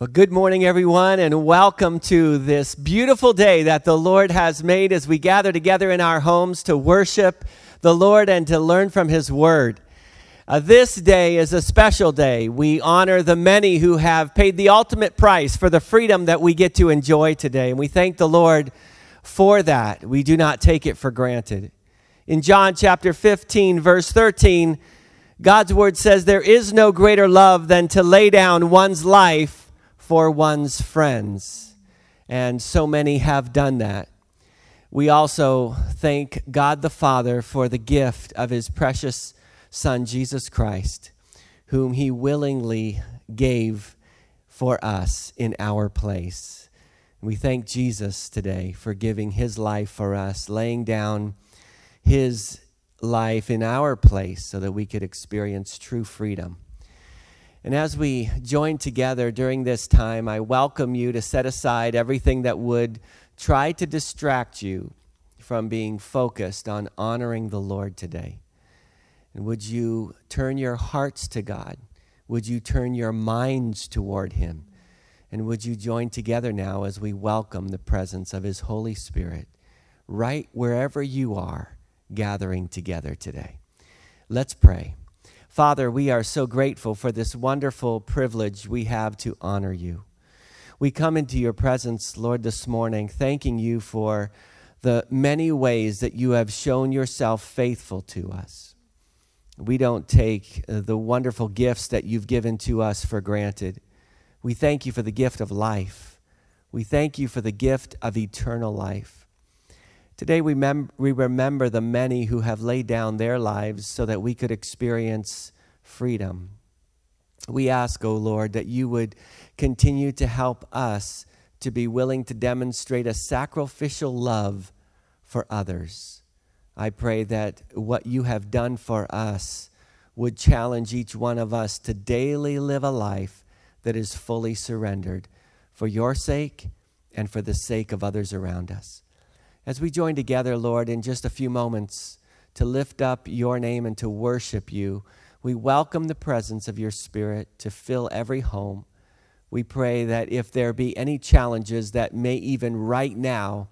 Well, good morning, everyone, and welcome to this beautiful day that the Lord has made as we gather together in our homes to worship the Lord and to learn from His Word. Uh, this day is a special day. We honor the many who have paid the ultimate price for the freedom that we get to enjoy today, and we thank the Lord for that. We do not take it for granted. In John chapter 15, verse 13, God's Word says, There is no greater love than to lay down one's life for one's friends. And so many have done that. We also thank God the Father for the gift of his precious Son, Jesus Christ, whom he willingly gave for us in our place. We thank Jesus today for giving his life for us, laying down his life in our place so that we could experience true freedom. And as we join together during this time, I welcome you to set aside everything that would try to distract you from being focused on honoring the Lord today. And would you turn your hearts to God? Would you turn your minds toward Him? And would you join together now as we welcome the presence of His Holy Spirit right wherever you are gathering together today? Let's pray. Father, we are so grateful for this wonderful privilege we have to honor you. We come into your presence, Lord, this morning, thanking you for the many ways that you have shown yourself faithful to us. We don't take uh, the wonderful gifts that you've given to us for granted. We thank you for the gift of life. We thank you for the gift of eternal life. Today we, mem- we remember the many who have laid down their lives so that we could experience freedom. We ask, O oh Lord, that you would continue to help us to be willing to demonstrate a sacrificial love for others. I pray that what you have done for us would challenge each one of us to daily live a life that is fully surrendered for your sake and for the sake of others around us. As we join together, Lord, in just a few moments to lift up your name and to worship you, we welcome the presence of your Spirit to fill every home. We pray that if there be any challenges that may even right now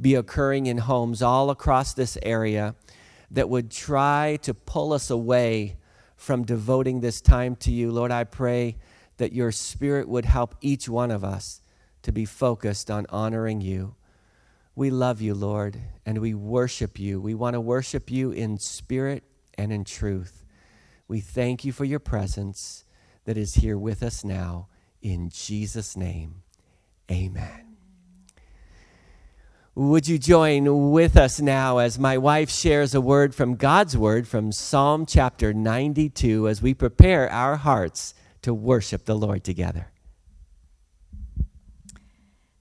be occurring in homes all across this area that would try to pull us away from devoting this time to you, Lord, I pray that your Spirit would help each one of us to be focused on honoring you. We love you, Lord, and we worship you. We want to worship you in spirit and in truth. We thank you for your presence that is here with us now. In Jesus' name, amen. Would you join with us now as my wife shares a word from God's word from Psalm chapter 92 as we prepare our hearts to worship the Lord together?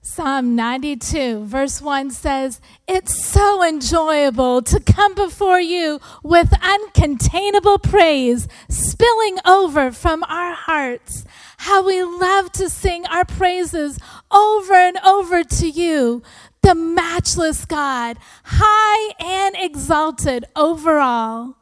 Psalm 92, verse 1 says, It's so enjoyable to come before you with uncontainable praise spilling over from our hearts. How we love to sing our praises over and over to you, the matchless God, high and exalted over all.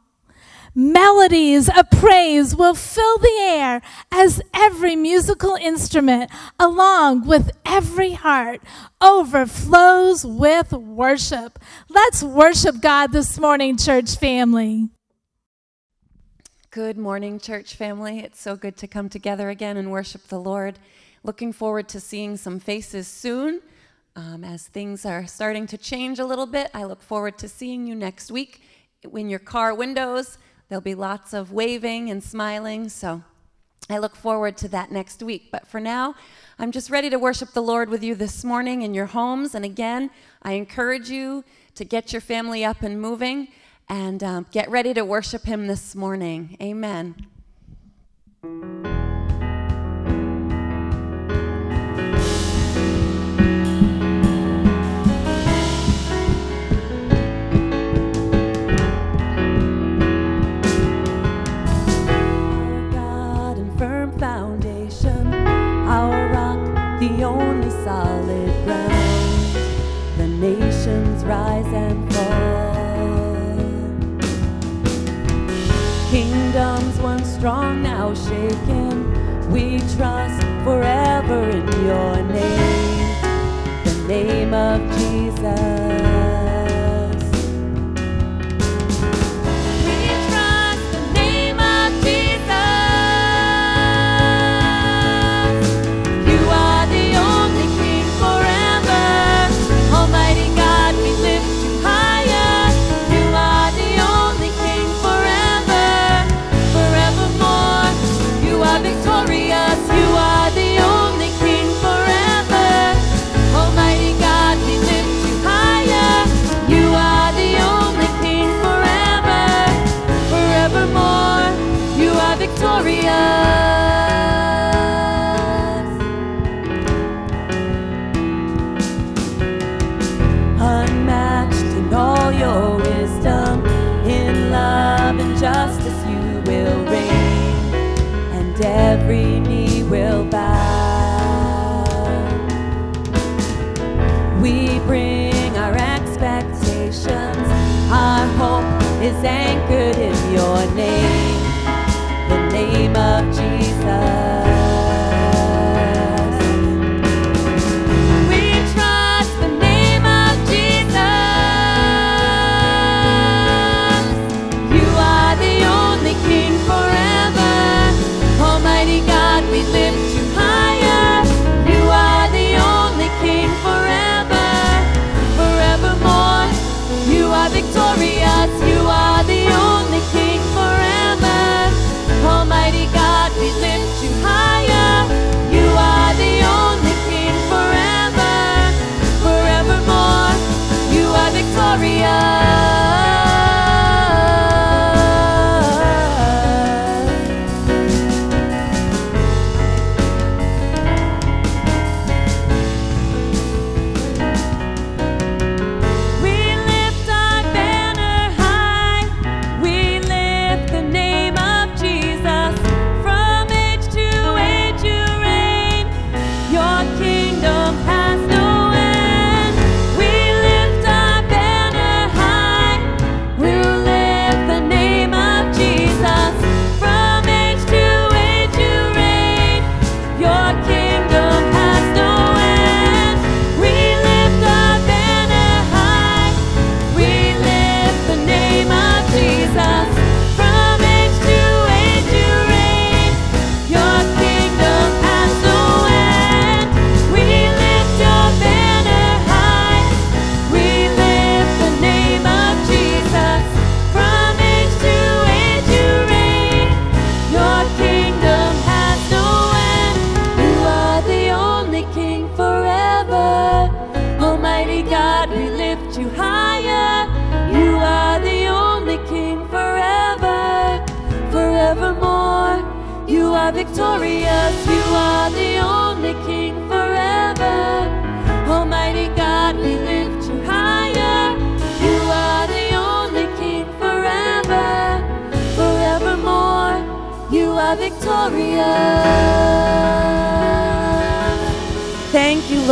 Melodies of praise will fill the air as every musical instrument, along with every heart, overflows with worship. Let's worship God this morning, church family. Good morning, church family. It's so good to come together again and worship the Lord. Looking forward to seeing some faces soon. Um, as things are starting to change a little bit, I look forward to seeing you next week in your car windows There'll be lots of waving and smiling, so I look forward to that next week. But for now, I'm just ready to worship the Lord with you this morning in your homes. And again, I encourage you to get your family up and moving and um, get ready to worship Him this morning. Amen. Strong, now shaken, We trust forever in your name, the name of Jesus.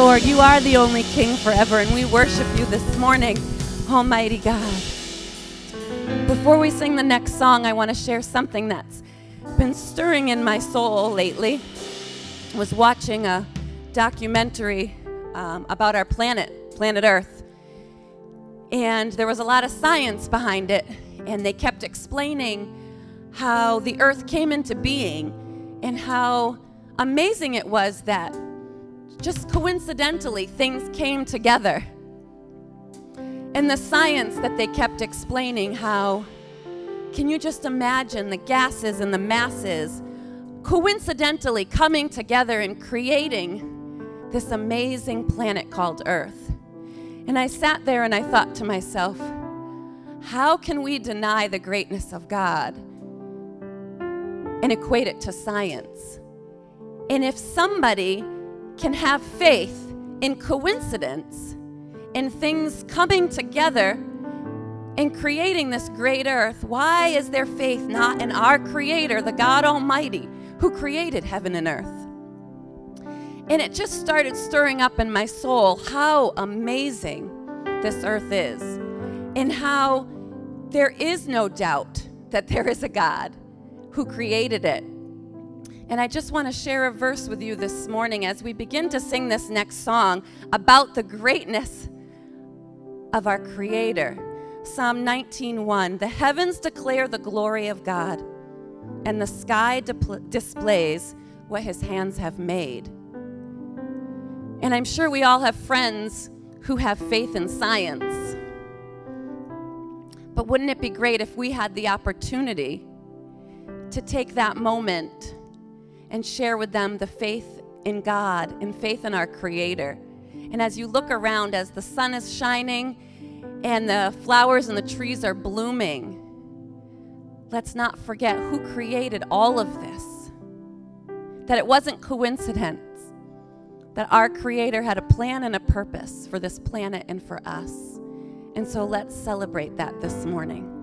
Lord. You are the only King forever, and we worship you this morning, Almighty God. Before we sing the next song, I want to share something that's been stirring in my soul lately. I was watching a documentary um, about our planet, planet Earth, and there was a lot of science behind it, and they kept explaining how the Earth came into being and how amazing it was that just coincidentally things came together. And the science that they kept explaining how can you just imagine the gases and the masses coincidentally coming together and creating this amazing planet called Earth? And I sat there and I thought to myself, how can we deny the greatness of God and equate it to science? And if somebody can have faith in coincidence, in things coming together and creating this great earth, why is their faith not in our Creator, the God Almighty, who created heaven and earth? And it just started stirring up in my soul how amazing this earth is, and how there is no doubt that there is a God who created it. And I just want to share a verse with you this morning as we begin to sing this next song about the greatness of our Creator. Psalm 19:1 The heavens declare the glory of God, and the sky displays what his hands have made. And I'm sure we all have friends who have faith in science. But wouldn't it be great if we had the opportunity to take that moment and share with them the faith in God and faith in our Creator? And as you look around, as the sun is shining and the flowers and the trees are blooming, let's not forget who created all of this. That it wasn't coincidence, that our Creator had a plan and a purpose for this planet and for us. And so let's celebrate that this morning.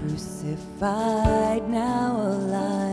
Crucified now alive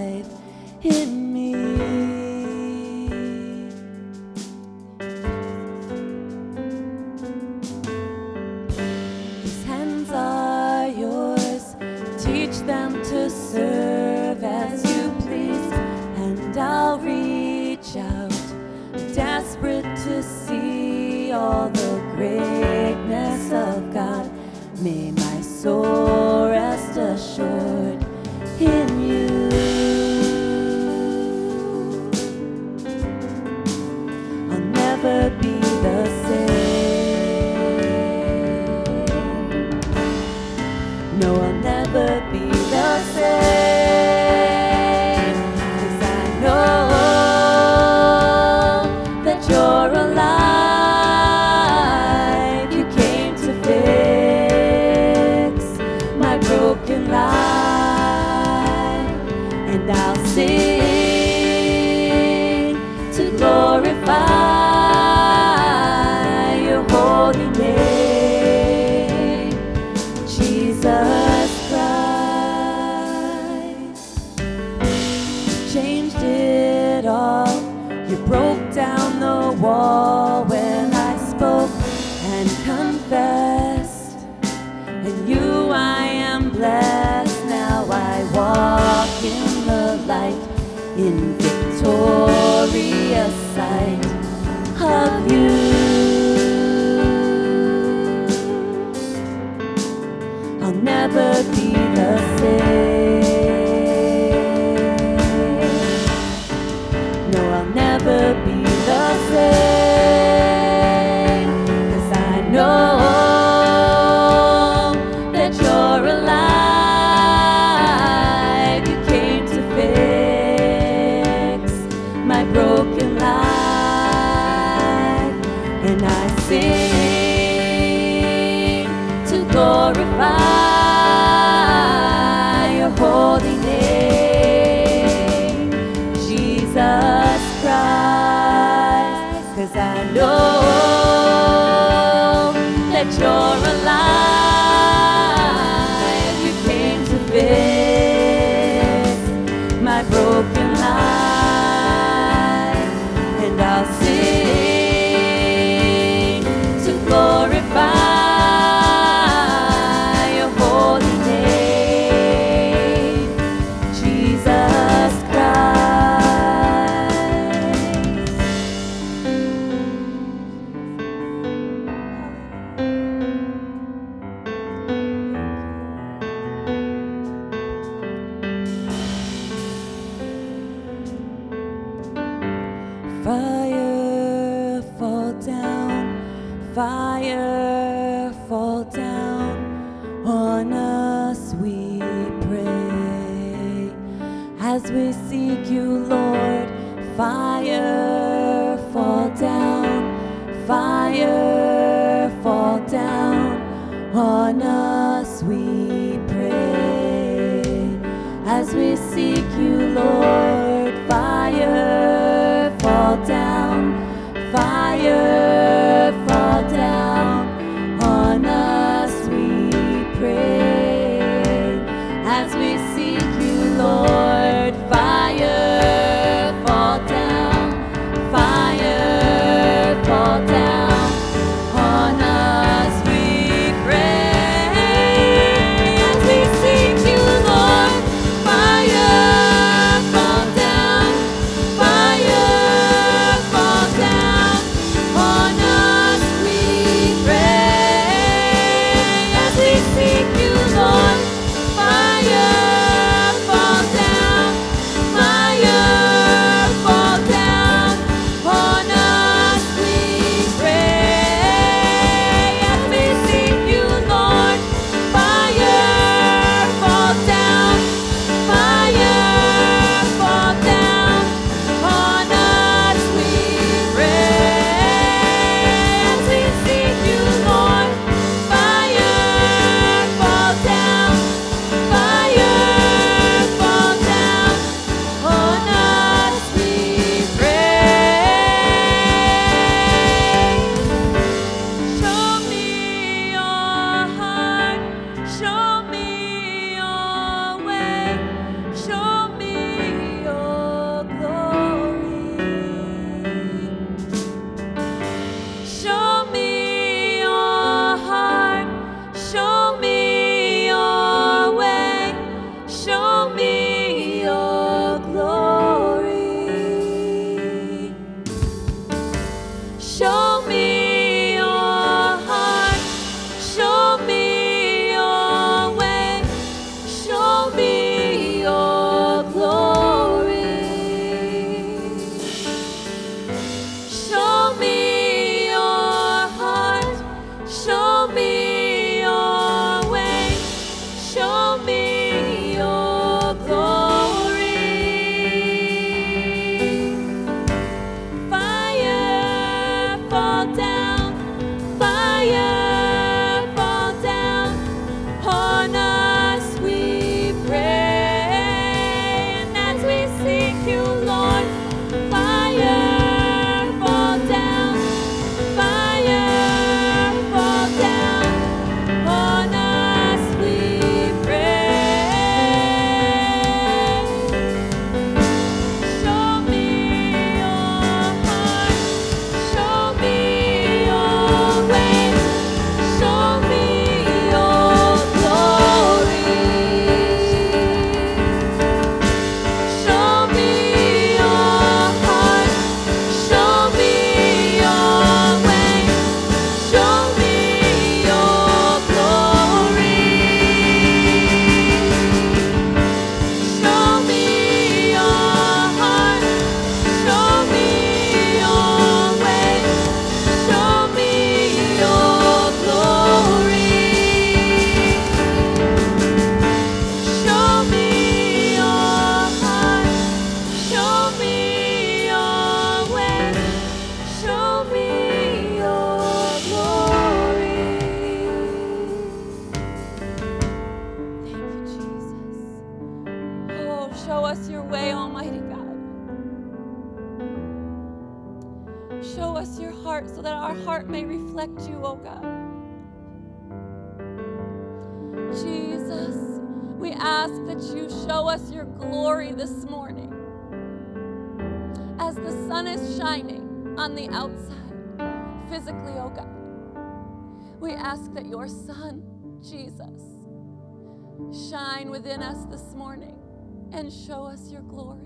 glory.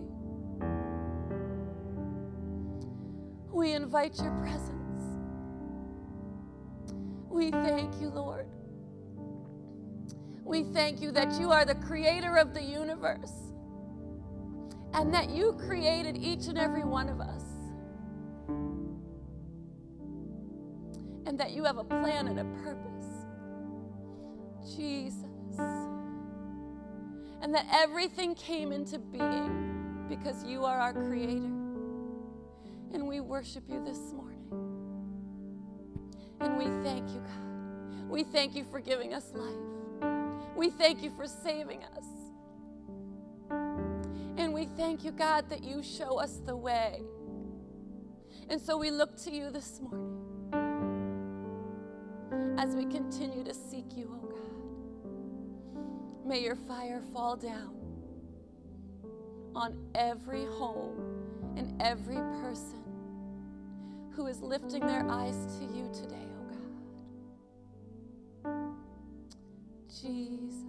We invite your presence. We thank you, Lord. We thank you that you are the creator of the universe and that you created each and every one of us. And that you have a plan and a purpose. Jesus. And that everything came into being because you are our creator. And we worship you this morning. And we thank you, God. We thank you for giving us life. We thank you for saving us. And we thank you, God, that you show us the way. And so we look to you this morning as we continue to seek you. May your fire fall down on every home and every person who is lifting their eyes to you today, oh God. Jesus,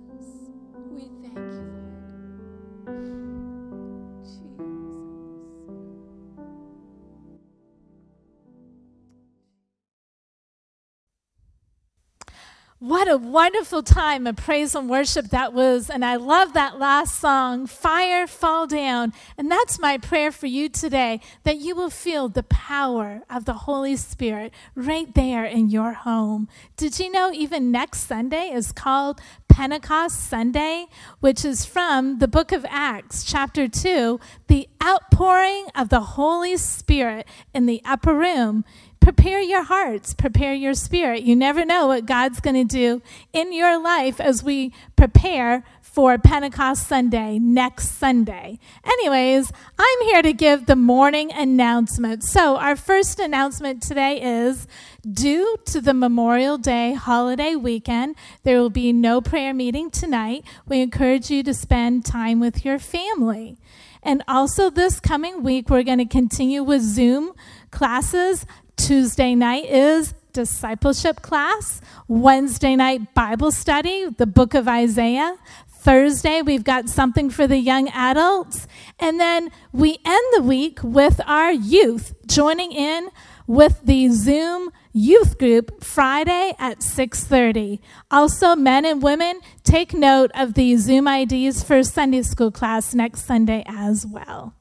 What a wonderful time of praise and worship that was. And I love that last song, Fire Fall Down. And that's my prayer for you today that you will feel the power of the Holy Spirit right there in your home. Did you know even next Sunday is called Pentecost Sunday, which is from the book of Acts, chapter 2, the outpouring of the Holy Spirit in the upper room prepare your hearts, prepare your spirit. You never know what God's going to do in your life as we prepare for Pentecost Sunday next Sunday. Anyways, I'm here to give the morning announcement. So, our first announcement today is due to the Memorial Day holiday weekend, there will be no prayer meeting tonight. We encourage you to spend time with your family. And also, this coming week, we're going to continue with Zoom classes. Tuesday night is discipleship class. Wednesday night, Bible study, the book of Isaiah. Thursday, we've got something for the young adults. And then we end the week with our youth joining in with the Zoom youth group Friday at 6:30. Also, men and women, take note of the Zoom IDs for Sunday school class next Sunday as well.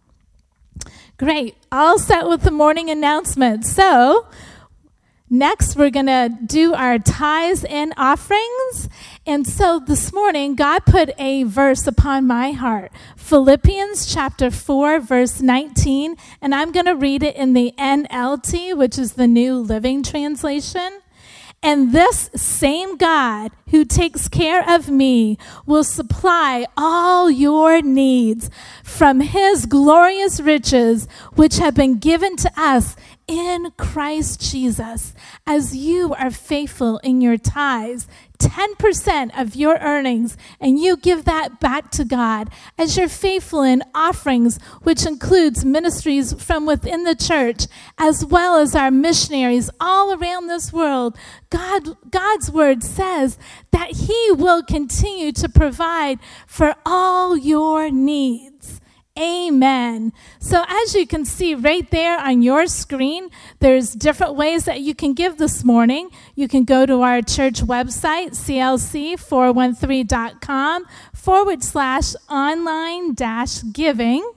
Great. All set with the morning announcement. So, next we're going to do our tithes and offerings. And so this morning, God put a verse upon my heart Philippians chapter 4, verse 19. And I'm going to read it in the NLT, which is the New Living Translation. And this same God who takes care of me will supply all your needs from his glorious riches, which have been given to us in Christ Jesus, as you are faithful in your tithes. 10% of your earnings, and you give that back to God as you're faithful in offerings, which includes ministries from within the church, as well as our missionaries all around this world. God, God's word says that He will continue to provide for all your needs. Amen. So, as you can see right there on your screen, there's different ways that you can give this morning. You can go to our church website, clc413.com forward slash online dash giving.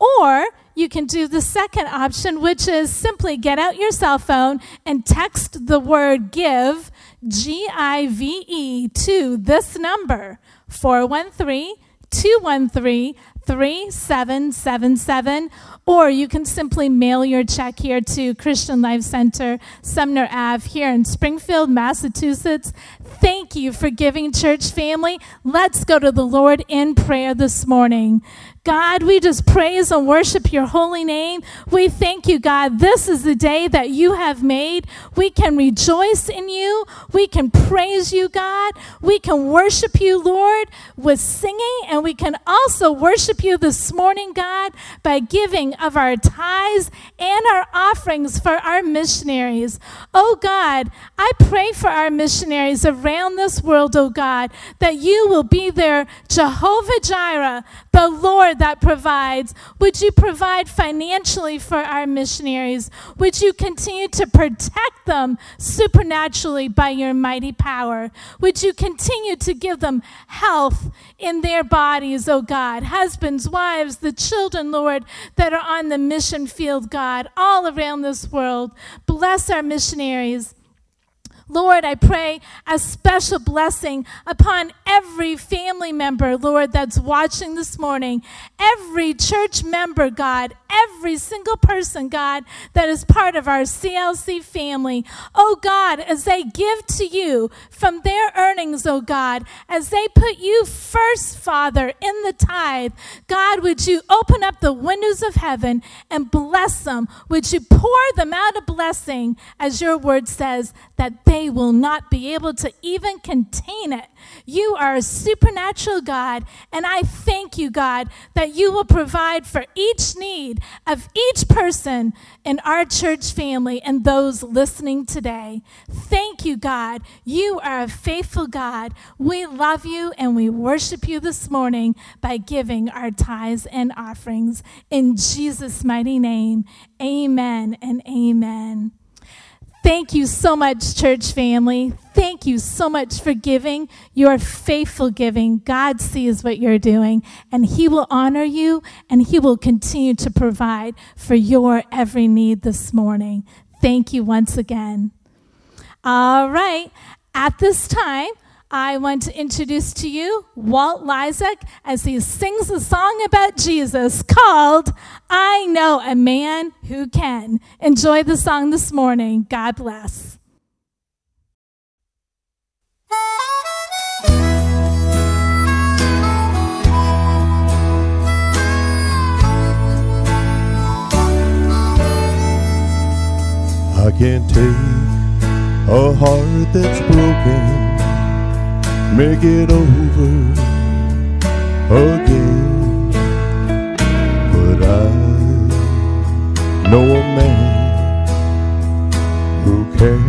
Or you can do the second option, which is simply get out your cell phone and text the word give, G I V E, to this number, 413 213 3777, or you can simply mail your check here to Christian Life Center, Sumner Ave, here in Springfield, Massachusetts. Thank you for giving, church family. Let's go to the Lord in prayer this morning. God, we just praise and worship your holy name. We thank you, God. This is the day that you have made. We can rejoice in you. We can praise you, God. We can worship you, Lord, with singing, and we can also worship you this morning, God, by giving of our tithes and our offerings for our missionaries. Oh, God, I pray for our missionaries around this world, oh, God, that you will be their Jehovah Jireh, the Lord that provides. Would you provide financially for our missionaries? Would you continue to protect them supernaturally by your mighty power? Would you continue to give them health in their bodies, oh God? Husbands, wives, the children, Lord, that are on the mission field, God, all around this world. Bless our missionaries. Lord, I pray a special blessing upon every family member, Lord, that's watching this morning. Every church member, God, every single person, God, that is part of our CLC family. Oh, God, as they give to you from their earnings, oh, God, as they put you first, Father, in the tithe, God, would you open up the windows of heaven and bless them? Would you pour them out a blessing, as your word says, that they will not be able to even contain it. You are a supernatural God, and I thank you, God, that you will provide for each need of each person in our church family and those listening today. Thank you, God. You are a faithful God. We love you and we worship you this morning by giving our tithes and offerings. In Jesus' mighty name, amen and amen. Thank you so much, church family. Thank you so much for giving. Your faithful giving. God sees what you're doing, and He will honor you, and He will continue to provide for your every need this morning. Thank you once again. All right. At this time, I want to introduce to you Walt Lysak as he sings a song about Jesus called I Know a Man Who Can. Enjoy the song this morning. God bless. I can't take a heart that's broken, make it over again. But I know a man who can.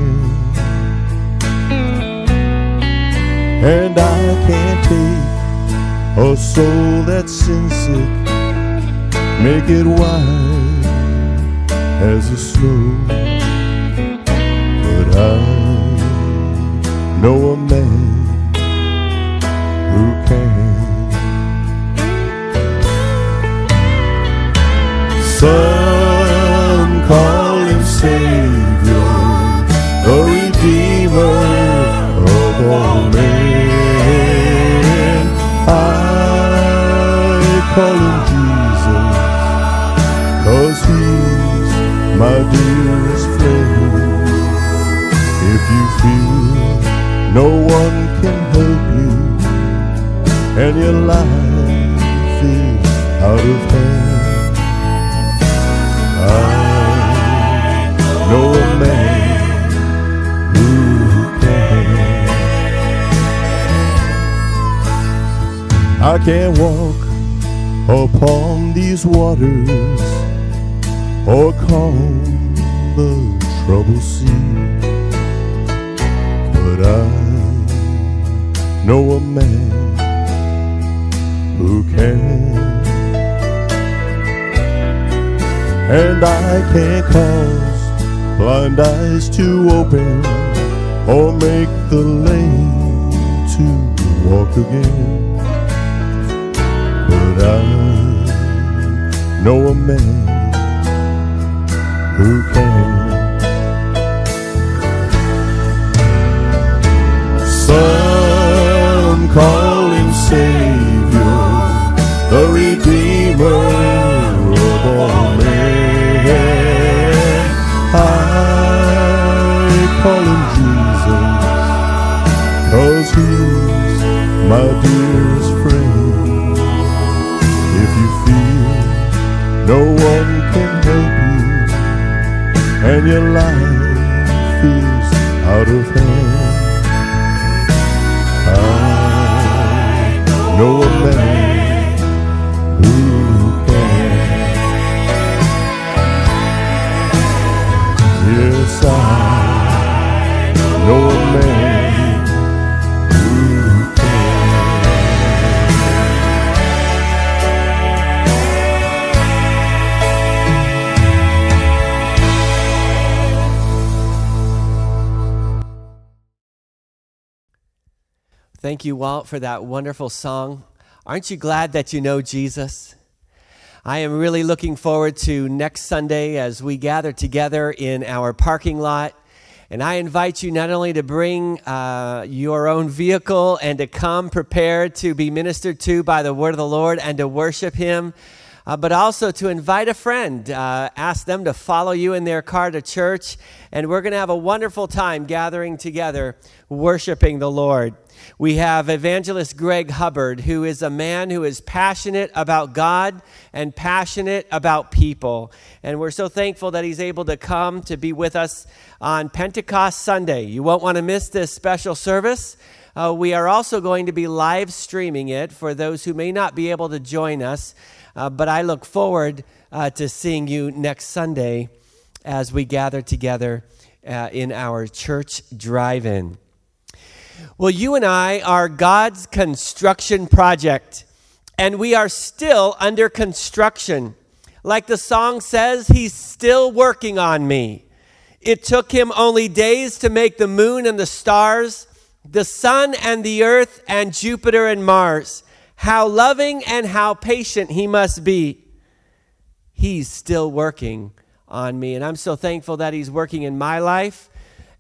And I can't take a soul that's sin sick, make it white as a snow. But I know a man can. Some call him Savior, the Redeemer of all men. I call him Jesus, cause he's my dearest friend. If you feel no one can help your life is out of hand, I know a man who can. I can't walk upon these waters or calm the troubled sea. But I know a man who can. And I can't cause blind eyes to open or make the lame to walk again. But I know a man who can. vulnerable man. I call him Jesus, cause he's my dearest friend. If you feel no one can help you and your life is out of hand. Thank you, Walt, for that wonderful song. Aren't you glad that you know Jesus? I am really looking forward to next Sunday as we gather together in our parking lot. And I invite you not only to bring uh, your own vehicle and to come prepared to be ministered to by the word of the Lord and to worship Him, uh, but also to invite a friend. Uh, ask them to follow you in their car to church. And we're going to have a wonderful time gathering together, worshiping the Lord. We have evangelist Greg Hubbard, who is a man who is passionate about God and passionate about people. And we're so thankful that he's able to come to be with us on Pentecost Sunday. You won't want to miss this special service. Uh, we are also going to be live streaming it for those who may not be able to join us. Uh, but I look forward uh, to seeing you next Sunday as we gather together uh, in our church drive in. Well, you and I are God's construction project, and we are still under construction. Like the song says, He's still working on me. It took Him only days to make the moon and the stars, the sun and the earth, and Jupiter and Mars. How loving and how patient He must be. He's still working on me, and I'm so thankful that He's working in my life.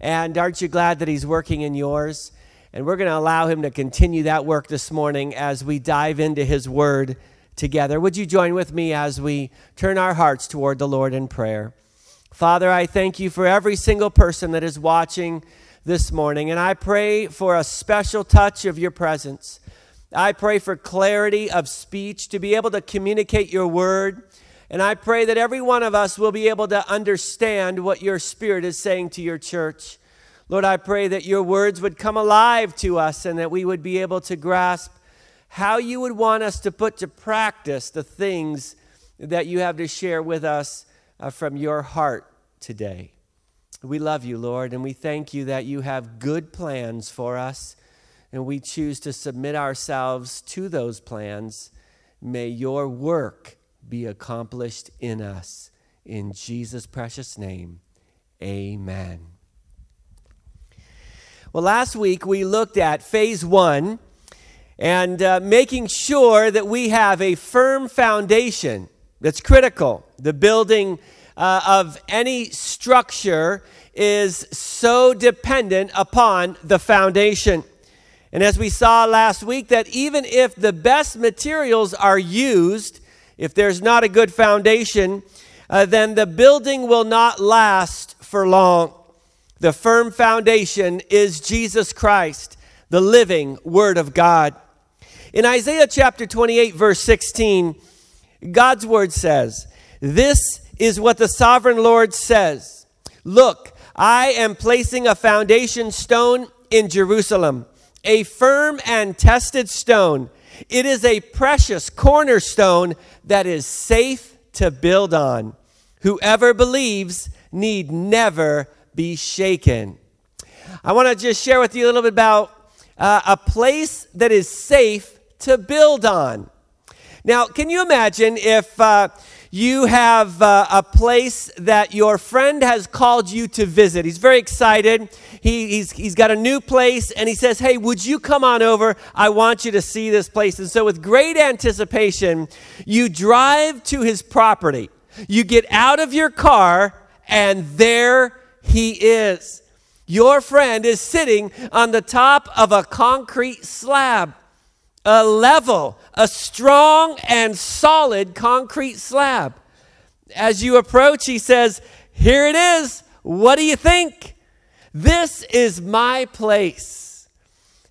And aren't you glad that He's working in yours? And we're going to allow him to continue that work this morning as we dive into his word together. Would you join with me as we turn our hearts toward the Lord in prayer? Father, I thank you for every single person that is watching this morning, and I pray for a special touch of your presence. I pray for clarity of speech to be able to communicate your word. And I pray that every one of us will be able to understand what your spirit is saying to your church. Lord, I pray that your words would come alive to us and that we would be able to grasp how you would want us to put to practice the things that you have to share with us uh, from your heart today. We love you, Lord, and we thank you that you have good plans for us, and we choose to submit ourselves to those plans. May your work be accomplished in us. In Jesus' precious name, amen. Well, last week we looked at phase one and uh, making sure that we have a firm foundation that's critical. The building uh, of any structure is so dependent upon the foundation. And as we saw last week, that even if the best materials are used, if there's not a good foundation, uh, then the building will not last for long. The firm foundation is Jesus Christ, the living Word of God. In Isaiah chapter 28, verse 16, God's Word says, This is what the sovereign Lord says Look, I am placing a foundation stone in Jerusalem, a firm and tested stone. It is a precious cornerstone that is safe to build on. Whoever believes need never be shaken. I want to just share with you a little bit about uh, a place that is safe to build on. Now, can you imagine if uh, you have uh, a place that your friend has called you to visit? He's very excited. He, he's, he's got a new place and he says, Hey, would you come on over? I want you to see this place. And so, with great anticipation, you drive to his property. You get out of your car, and there he is. Your friend is sitting on the top of a concrete slab, a level, a strong and solid concrete slab. As you approach, he says, Here it is. What do you think? This is my place.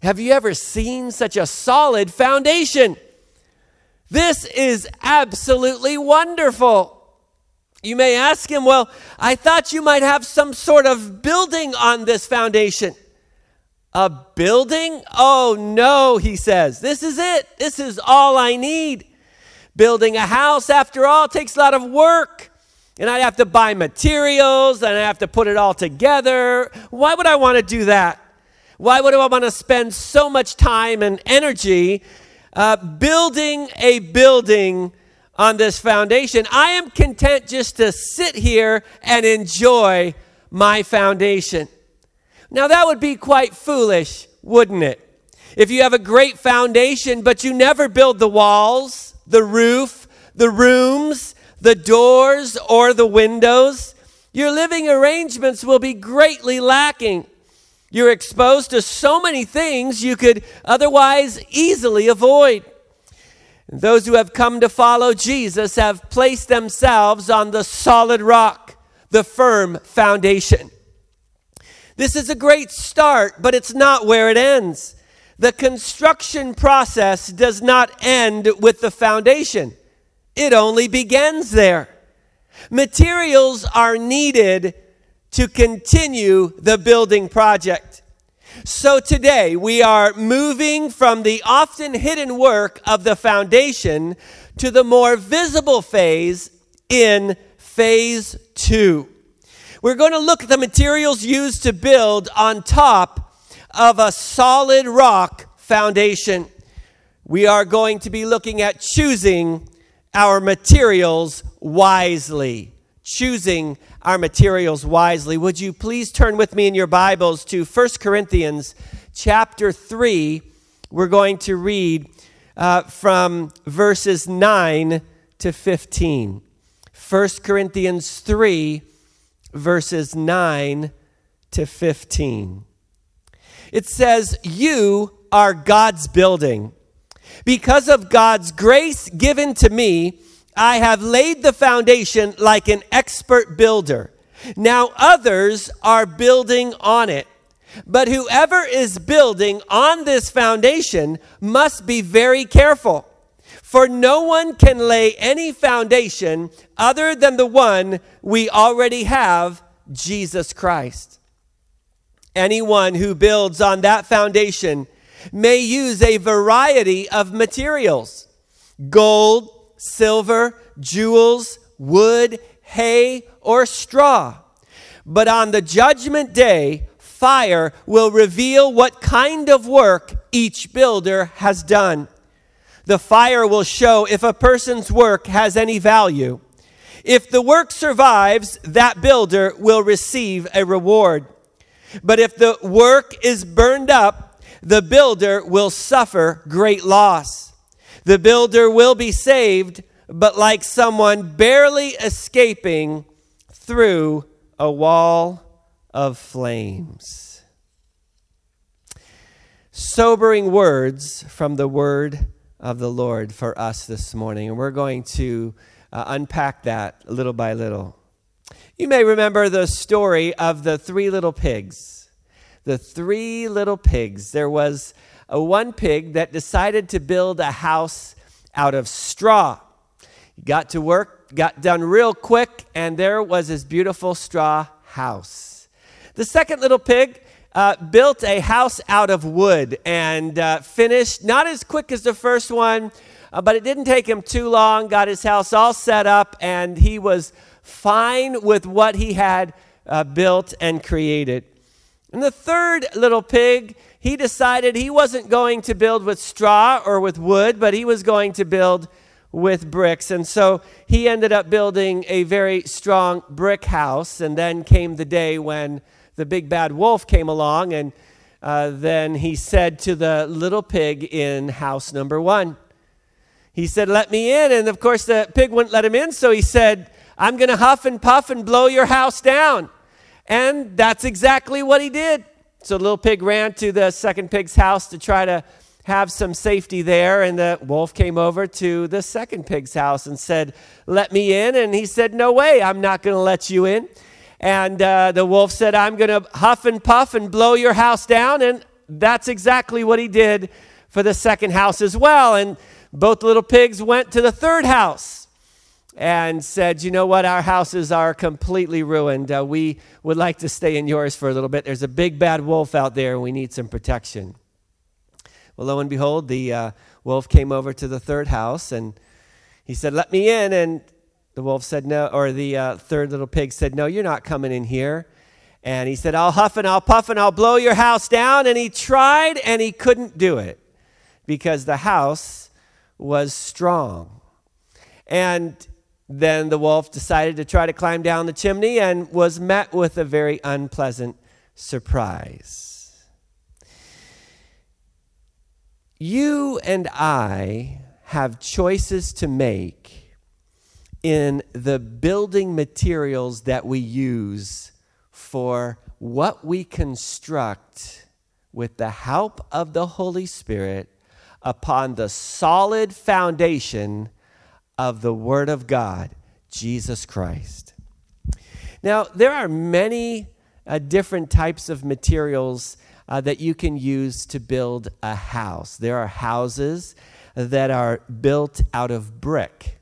Have you ever seen such a solid foundation? This is absolutely wonderful. You may ask him, Well, I thought you might have some sort of building on this foundation. A building? Oh, no, he says. This is it. This is all I need. Building a house, after all, takes a lot of work. And I'd have to buy materials and I have to put it all together. Why would I want to do that? Why would I want to spend so much time and energy uh, building a building on this foundation. I am content just to sit here and enjoy my foundation. Now, that would be quite foolish, wouldn't it? If you have a great foundation, but you never build the walls, the roof, the rooms, the doors, or the windows, your living arrangements will be greatly lacking. You're exposed to so many things you could otherwise easily avoid. Those who have come to follow Jesus have placed themselves on the solid rock, the firm foundation. This is a great start, but it's not where it ends. The construction process does not end with the foundation, it only begins there. Materials are needed to continue the building project. So today we are moving from the often hidden work of the foundation to the more visible phase in phase two. We're going to look at the materials used to build on top of a solid rock foundation. We are going to be looking at choosing our materials wisely. Choosing our materials wisely. Would you please turn with me in your Bibles to 1 Corinthians chapter 3? We're going to read uh, from verses 9 to 15. 1 Corinthians 3, verses 9 to 15. It says, You are God's building. Because of God's grace given to me, I have laid the foundation like an expert builder. Now others are building on it. But whoever is building on this foundation must be very careful. For no one can lay any foundation other than the one we already have, Jesus Christ. Anyone who builds on that foundation may use a variety of materials gold, silver, jewels, wood, hay, or straw. But on the judgment day, fire will reveal what kind of work each builder has done. The fire will show if a person's work has any value. If the work survives, that builder will receive a reward. But if the work is burned up, the builder will suffer great loss. The builder will be saved, but like someone barely escaping through a wall of flames. Sobering words from the word of the Lord for us this morning, and we're going to uh, unpack that little by little. You may remember the story of the three little pigs. The three little pigs. There was a one pig that decided to build a house out of straw. He got to work, got done real quick, and there was his beautiful straw house. The second little pig uh, built a house out of wood and uh, finished not as quick as the first one, uh, but it didn't take him too long. Got his house all set up, and he was fine with what he had uh, built and created. And the third little pig, he decided he wasn't going to build with straw or with wood, but he was going to build with bricks. And so he ended up building a very strong brick house. And then came the day when the big bad wolf came along, and uh, then he said to the little pig in house number one, he said, Let me in. And of course, the pig wouldn't let him in, so he said, I'm going to huff and puff and blow your house down. And that's exactly what he did. So the little pig ran to the second pig's house to try to have some safety there. And the wolf came over to the second pig's house and said, Let me in. And he said, No way, I'm not going to let you in. And uh, the wolf said, I'm going to huff and puff and blow your house down. And that's exactly what he did for the second house as well. And both little pigs went to the third house and said, You know what? Our houses are completely ruined. Uh, we would like to stay in yours for a little bit. There's a big bad wolf out there, and we need some protection. Well, lo and behold, the uh, wolf came over to the third house and he said, Let me in. And the wolf said, No, or the uh, third little pig said, No, you're not coming in here. And he said, I'll huff and I'll puff and I'll blow your house down. And he tried and he couldn't do it because the house was strong. And then the wolf decided to try to climb down the chimney and was met with a very unpleasant surprise. you and I have choices to make in the building materials that we use for what we construct with the help of the Holy Spirit upon the solid foundation of the Word of God, Jesus Christ. Now, there are many uh, different types of materials uh, that you can use to build a house. There are houses that are built out of brick,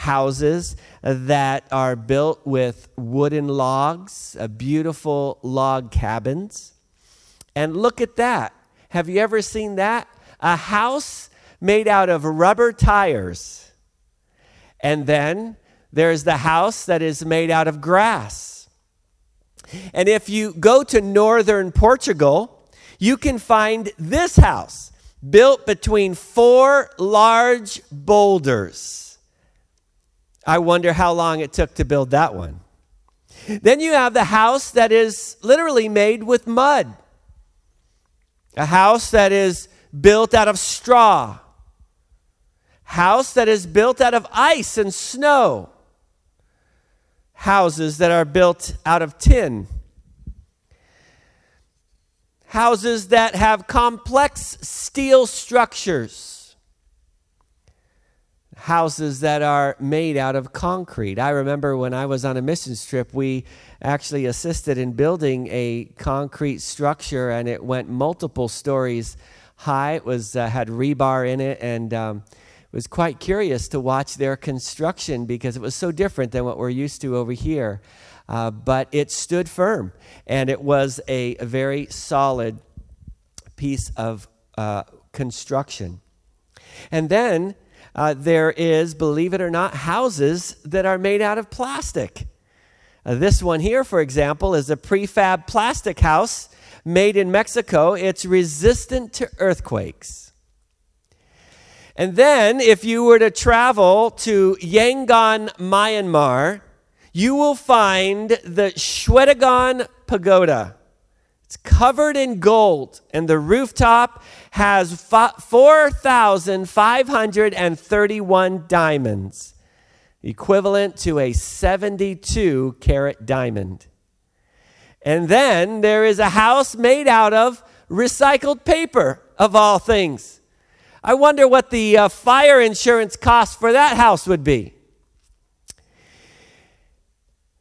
houses that are built with wooden logs, uh, beautiful log cabins. And look at that. Have you ever seen that? A house made out of rubber tires. And then there's the house that is made out of grass. And if you go to northern Portugal, you can find this house built between four large boulders. I wonder how long it took to build that one. Then you have the house that is literally made with mud, a house that is built out of straw, house that is built out of ice and snow, houses that are built out of tin. Houses that have complex steel structures, houses that are made out of concrete. I remember when I was on a missions trip, we actually assisted in building a concrete structure, and it went multiple stories high. It was uh, had rebar in it, and um, was quite curious to watch their construction because it was so different than what we're used to over here. Uh, but it stood firm, and it was a, a very solid piece of uh, construction. And then uh, there is, believe it or not, houses that are made out of plastic. Uh, this one here, for example, is a prefab plastic house made in Mexico. It's resistant to earthquakes. And then, if you were to travel to Yangon, Myanmar, you will find the Shwedagon Pagoda. It's covered in gold, and the rooftop has 4,531 diamonds, equivalent to a 72 carat diamond. And then there is a house made out of recycled paper, of all things. I wonder what the uh, fire insurance cost for that house would be.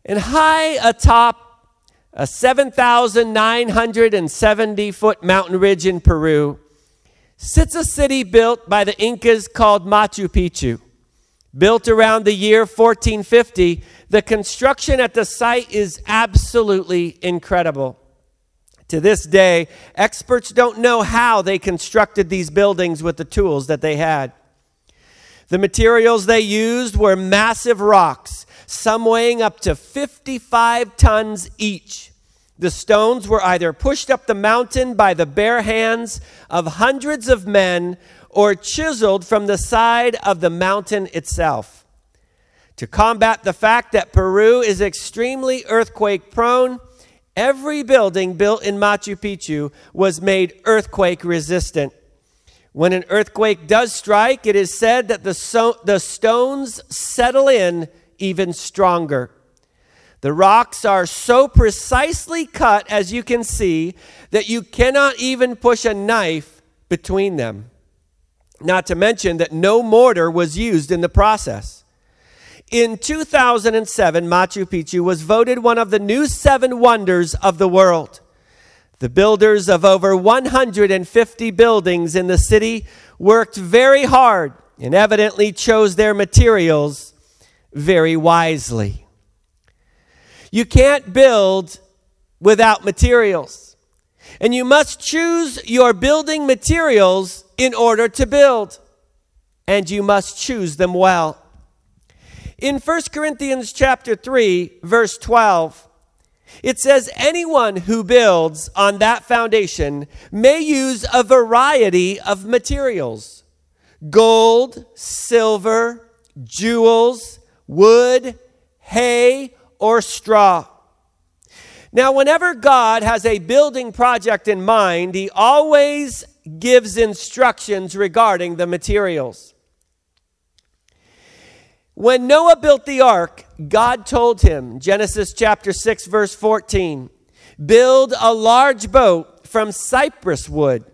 And high atop a 7,970 foot mountain ridge in Peru sits a city built by the Incas called Machu Picchu. Built around the year 1450, the construction at the site is absolutely incredible. To this day, experts don't know how they constructed these buildings with the tools that they had. The materials they used were massive rocks some weighing up to 55 tons each. The stones were either pushed up the mountain by the bare hands of hundreds of men or chiseled from the side of the mountain itself. To combat the fact that Peru is extremely earthquake prone, every building built in Machu Picchu was made earthquake resistant. When an earthquake does strike, it is said that the, so- the stones settle in even stronger. The rocks are so precisely cut, as you can see, that you cannot even push a knife between them. Not to mention that no mortar was used in the process. In 2007, Machu Picchu was voted one of the new seven wonders of the world. The builders of over 150 buildings in the city worked very hard and evidently chose their materials very wisely. You can't build without materials. And you must choose your building materials in order to build. And you must choose them well. In 1 Corinthians chapter 3, verse 12, it says, Anyone who builds on that foundation may use a variety of materials gold, silver, jewels, wood, hay, or straw. Now, whenever God has a building project in mind, he always gives instructions regarding the materials. When Noah built the ark, God told him, Genesis chapter 6, verse 14, build a large boat from cypress wood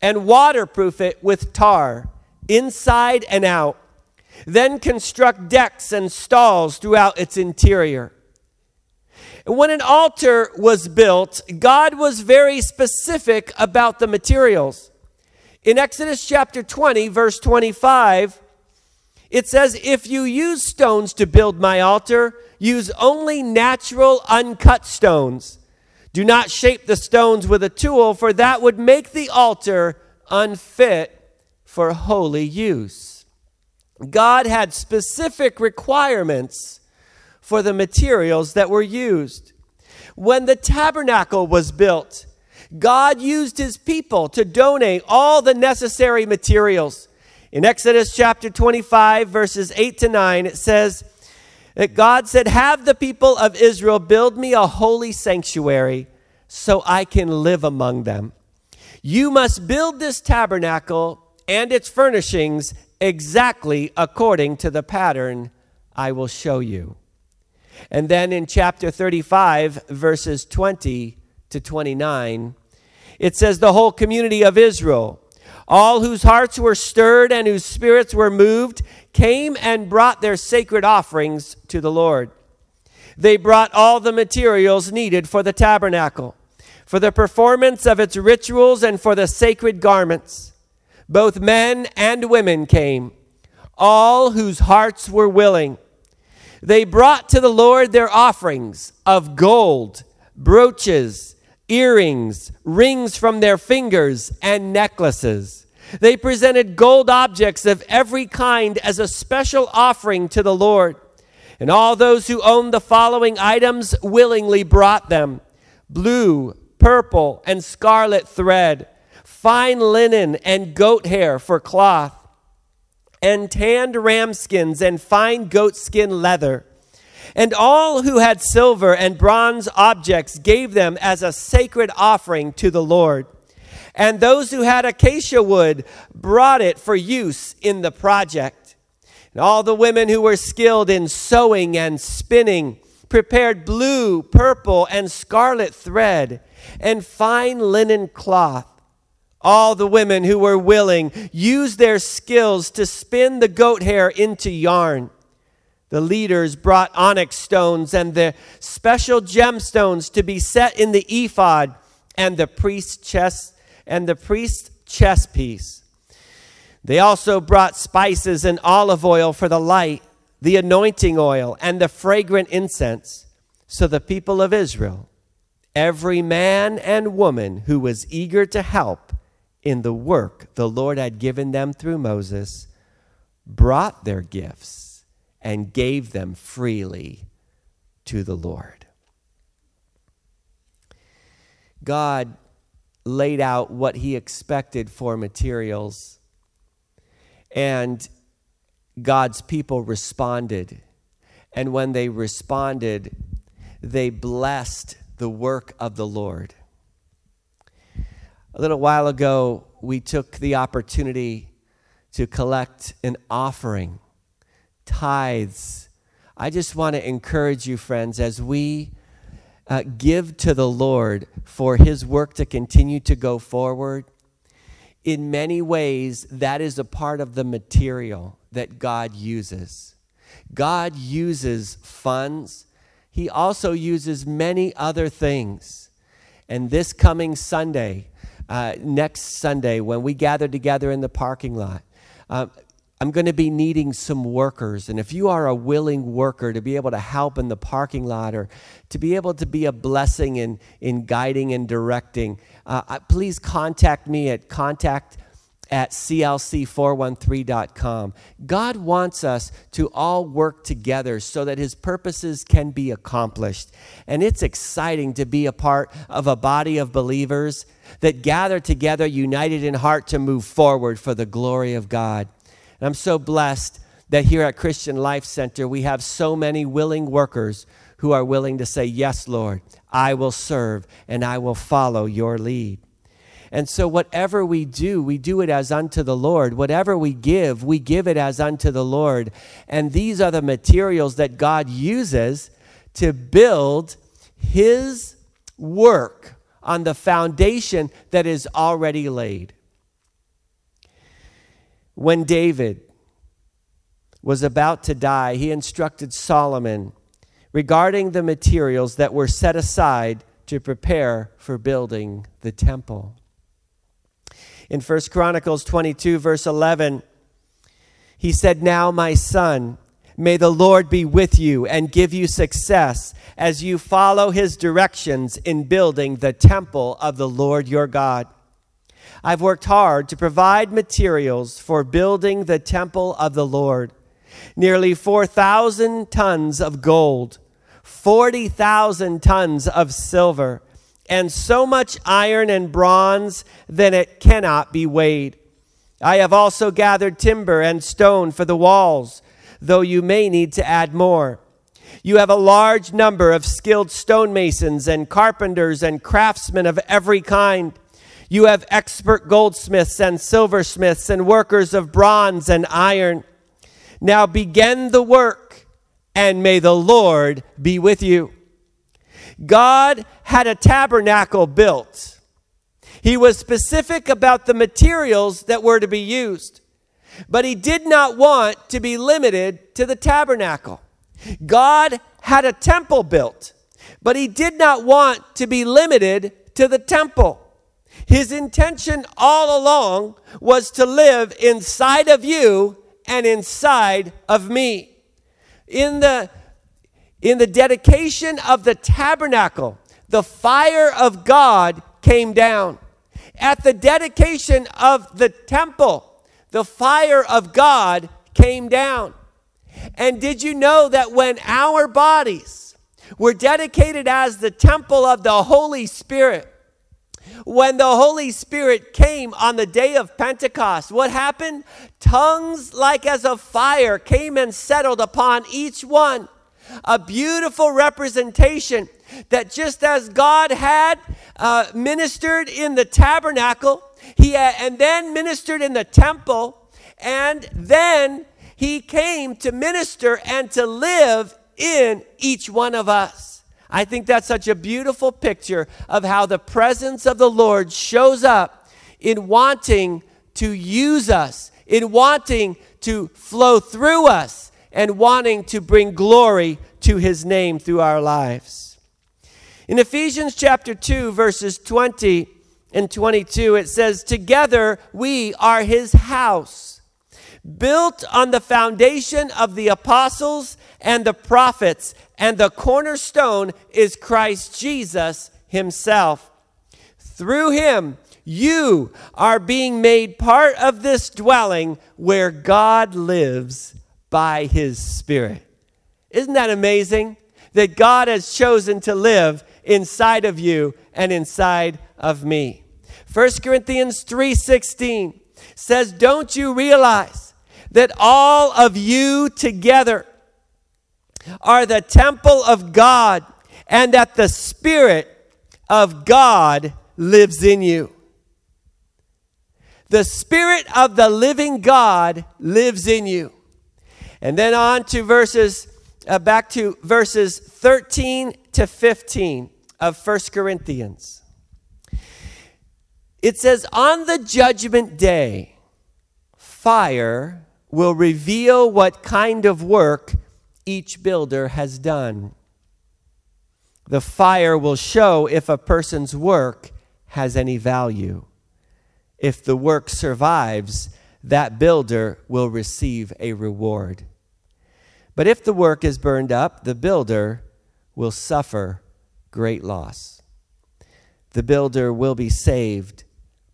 and waterproof it with tar, inside and out. Then construct decks and stalls throughout its interior. When an altar was built, God was very specific about the materials. In Exodus chapter 20, verse 25, it says, If you use stones to build my altar, use only natural uncut stones. Do not shape the stones with a tool, for that would make the altar unfit for holy use. God had specific requirements for the materials that were used. When the tabernacle was built, God used his people to donate all the necessary materials. In Exodus chapter 25, verses 8 to 9, it says that God said, Have the people of Israel build me a holy sanctuary so I can live among them. You must build this tabernacle and its furnishings exactly according to the pattern I will show you. And then in chapter 35, verses 20 to 29, it says, The whole community of Israel, all whose hearts were stirred and whose spirits were moved, came and brought their sacred offerings to the Lord. They brought all the materials needed for the tabernacle, for the performance of its rituals, and for the sacred garments. Both men and women came, all whose hearts were willing. They brought to the Lord their offerings of gold, brooches, earrings, rings from their fingers, and necklaces. They presented gold objects of every kind as a special offering to the Lord. And all those who owned the following items willingly brought them blue, purple, and scarlet thread, fine linen and goat hair for cloth, and tanned ram skins and fine goat skin leather. And all who had silver and bronze objects gave them as a sacred offering to the Lord. And those who had acacia wood brought it for use in the project. And all the women who were skilled in sewing and spinning prepared blue, purple, and scarlet thread and fine linen cloth. All the women who were willing used their skills to spin the goat hair into yarn. The leaders brought onyx stones and the special gemstones to be set in the ephod and the priest's chest and the priest's chest piece. They also brought spices and olive oil for the light, the anointing oil, and the fragrant incense. So the people of Israel, every man and woman who was eager to help in the work the Lord had given them through Moses, brought their gifts and gave them freely to the Lord. God laid out what he expected for materials, and God's people responded. And when they responded, they blessed the work of the Lord. A little while ago, we took the opportunity to collect an offering tithes. I just want to encourage you, friends, as we uh, give to the Lord for His work to continue to go forward. In many ways, that is a part of the material that God uses. God uses funds, He also uses many other things. And this coming Sunday, uh, next Sunday, when we gather together in the parking lot, uh, I'm going to be needing some workers. And if you are a willing worker to be able to help in the parking lot or to be able to be a blessing in, in guiding and directing, uh, please contact me at contact at clc413.com. God wants us to all work together so that his purposes can be accomplished. And it's exciting to be a part of a body of believers that gather together united in heart to move forward for the glory of God. And I'm so blessed that here at Christian Life Center, we have so many willing workers who are willing to say, Yes, Lord, I will serve and I will follow your lead. And so, whatever we do, we do it as unto the Lord. Whatever we give, we give it as unto the Lord. And these are the materials that God uses to build His work on the foundation that is already laid. When David was about to die, he instructed Solomon regarding the materials that were set aside to prepare for building the temple. In 1 Chronicles 22, verse 11, he said, Now, my son, may the Lord be with you and give you success as you follow his directions in building the temple of the Lord your God. I've worked hard to provide materials for building the temple of the Lord. Nearly 4,000 tons of gold, 40,000 tons of silver, and so much iron and bronze that it cannot be weighed. I have also gathered timber and stone for the walls, though you may need to add more. You have a large number of skilled stonemasons and carpenters and craftsmen of every kind. You have expert goldsmiths and silversmiths and workers of bronze and iron. Now begin the work, and may the Lord be with you. God had a tabernacle built. He was specific about the materials that were to be used, but he did not want to be limited to the tabernacle. God had a temple built, but he did not want to be limited to the temple. His intention all along was to live inside of you and inside of me. In the in the dedication of the tabernacle, the fire of God came down. At the dedication of the temple, the fire of God came down. And did you know that when our bodies were dedicated as the temple of the Holy Spirit, when the Holy Spirit came on the day of Pentecost, what happened? Tongues like as of fire came and settled upon each one. A beautiful representation that just as God had uh, ministered in the tabernacle, he had, and then ministered in the temple, and then he came to minister and to live in each one of us. I think that's such a beautiful picture of how the presence of the Lord shows up in wanting to use us, in wanting to flow through us, and wanting to bring glory to his name through our lives. In Ephesians chapter 2, verses 20 and 22, it says, Together we are his house built on the foundation of the apostles and the prophets, and the cornerstone is Christ Jesus himself. Through him, you are being made part of this dwelling where God lives by his Spirit. Isn't that amazing? That God has chosen to live inside of you and inside of me. 1 Corinthians 3:16 says, "Don't you realize that all of you together are the temple of God and that the Spirit of God lives in you. The Spirit of the living God lives in you. And then on to verses, uh, back to verses 13 to 15 of First Corinthians. It says, On the judgment day, fire will reveal what kind of work each builder has done. The fire will show if a person's work has any value. If the work survives, that builder will receive a reward. But if the work is burned up, the builder will suffer great loss. The builder will be saved,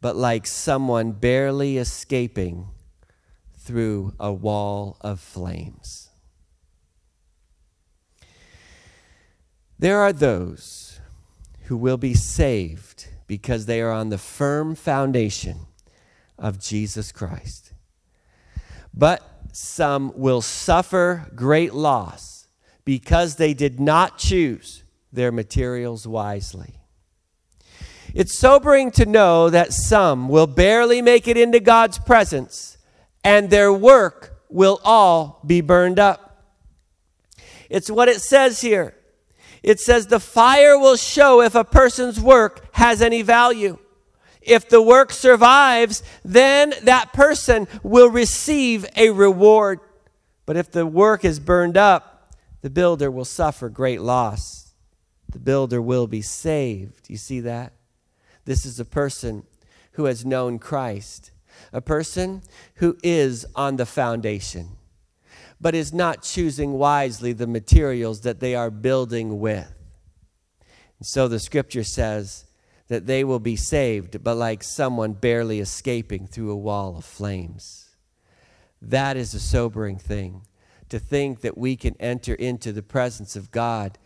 but like someone barely escaping through a wall of flames. There are those who will be saved because they are on the firm foundation of Jesus Christ. But some will suffer great loss because they did not choose their materials wisely. It's sobering to know that some will barely make it into God's presence and their work will all be burned up. It's what it says here. It says the fire will show if a person's work has any value. If the work survives, then that person will receive a reward. But if the work is burned up, the builder will suffer great loss. The builder will be saved. You see that? This is a person who has known Christ, a person who is on the foundation, but is not choosing wisely the materials that they are building with. And so the scripture says that they will be saved, but like someone barely escaping through a wall of flames. That is a sobering thing to think that we can enter into the presence of God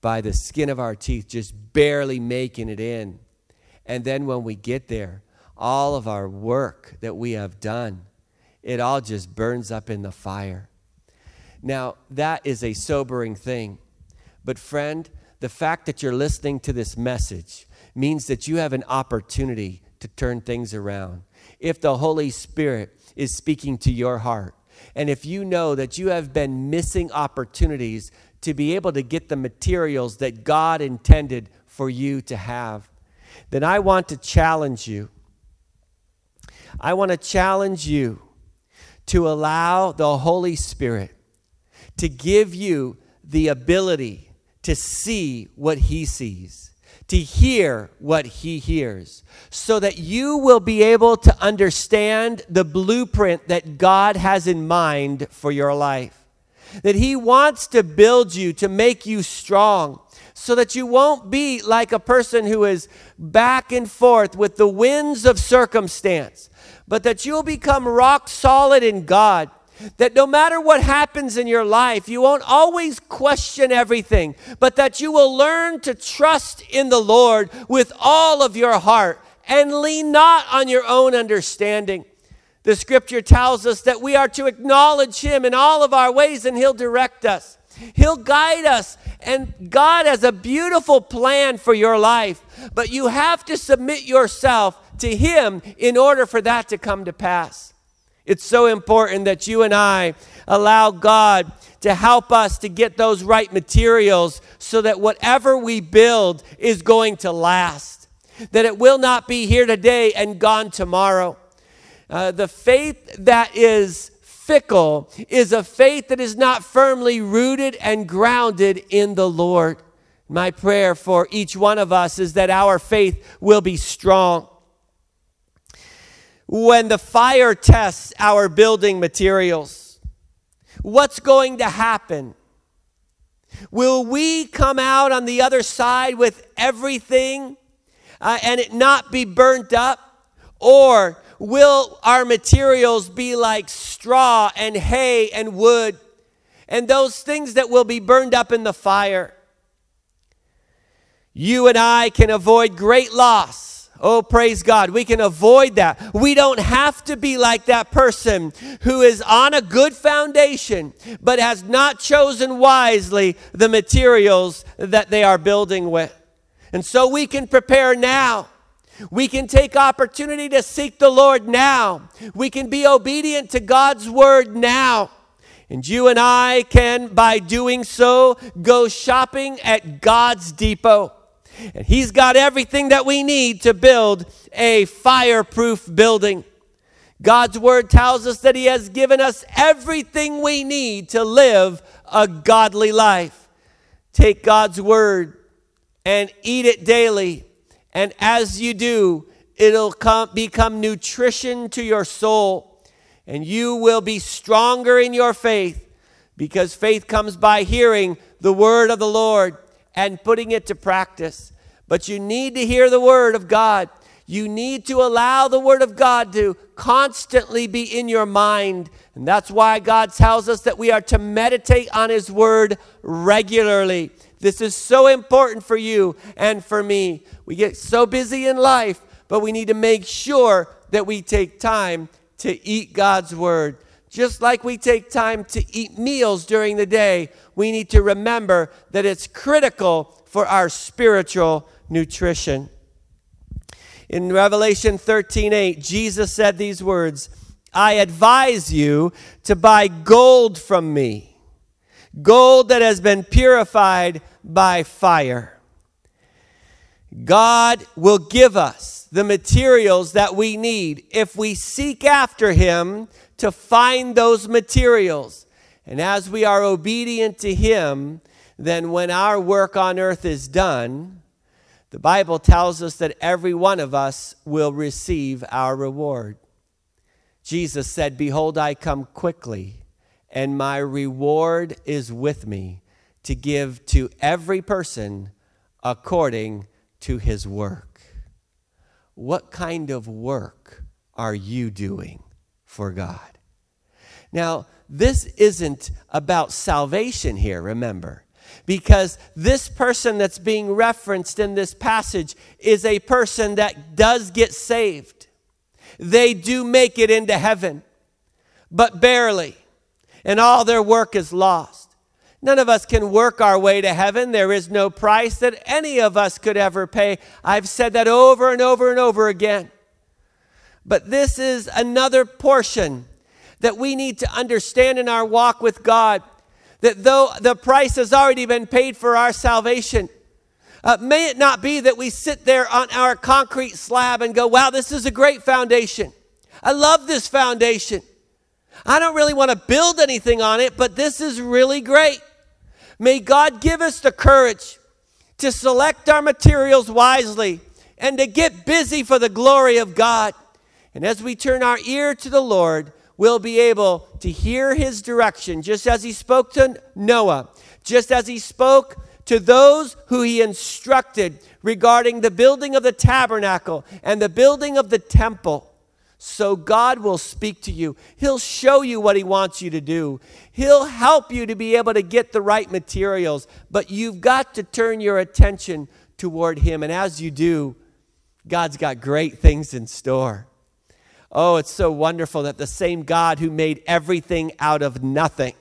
by the skin of our teeth, just barely making it in. And then when we get there, all of our work that we have done, it all just burns up in the fire. Now, that is a sobering thing. But, friend, the fact that you're listening to this message means that you have an opportunity to turn things around. If the Holy Spirit is speaking to your heart, and if you know that you have been missing opportunities to be able to get the materials that God intended for you to have, then I want to challenge you. I want to challenge you to allow the Holy Spirit to give you the ability to see what He sees, to hear what He hears, so that you will be able to understand the blueprint that God has in mind for your life. That He wants to build you, to make you strong, so that you won't be like a person who is back and forth with the winds of circumstance, but that you'll become rock solid in God. That no matter what happens in your life, you won't always question everything, but that you will learn to trust in the Lord with all of your heart and lean not on your own understanding. The scripture tells us that we are to acknowledge Him in all of our ways and He'll direct us. He'll guide us. And God has a beautiful plan for your life, but you have to submit yourself to Him in order for that to come to pass. It's so important that you and I allow God to help us to get those right materials so that whatever we build is going to last, that it will not be here today and gone tomorrow. Uh, the faith that is fickle is a faith that is not firmly rooted and grounded in the Lord. My prayer for each one of us is that our faith will be strong. When the fire tests our building materials, what's going to happen? Will we come out on the other side with everything uh, and it not be burnt up? Or will our materials be like straw and hay and wood and those things that will be burned up in the fire? You and I can avoid great loss. Oh, praise God. We can avoid that. We don't have to be like that person who is on a good foundation but has not chosen wisely the materials that they are building with. And so we can prepare now. We can take opportunity to seek the Lord now. We can be obedient to God's word now. And you and I can, by doing so, go shopping at God's depot. And He's got everything that we need to build a fireproof building. God's word tells us that He has given us everything we need to live a godly life. Take God's word and eat it daily. And as you do, it'll come, become nutrition to your soul. And you will be stronger in your faith because faith comes by hearing the word of the Lord and putting it to practice. But you need to hear the word of God. You need to allow the word of God to constantly be in your mind. And that's why God tells us that we are to meditate on his word regularly. This is so important for you and for me. We get so busy in life, but we need to make sure that we take time to eat God's word, Just like we take time to eat meals during the day, we need to remember that it's critical for our spiritual nutrition. In Revelation 13:8, Jesus said these words, "I advise you to buy gold from me, gold that has been purified by fire." God will give us the materials that we need if we seek after Him to find those materials. And as we are obedient to Him, then when our work on earth is done, the Bible tells us that every one of us will receive our reward. Jesus said, Behold, I come quickly, and my reward is with me to give to every person according to his work. What kind of work are you doing for God? Now, this isn't about salvation here, remember, because this person that's being referenced in this passage is a person that does get saved. They do make it into heaven, but barely, and all their work is lost. None of us can work our way to heaven. There is no price that any of us could ever pay. I've said that over and over and over again. But this is another portion that we need to understand in our walk with God that though the price has already been paid for our salvation, uh, may it not be that we sit there on our concrete slab and go, wow, this is a great foundation. I love this foundation. I don't really want to build anything on it, but this is really great. May God give us the courage to select our materials wisely and to get busy for the glory of God. And as we turn our ear to the Lord, we'll be able to hear his direction, just as he spoke to Noah, just as he spoke to those who he instructed regarding the building of the tabernacle and the building of the temple. So God will speak to you. He'll show you what He wants you to do. He'll help you to be able to get the right materials, but you've got to turn your attention toward Him. And as you do, God's got great things in store. Oh, it's so wonderful that the same God who made everything out of nothing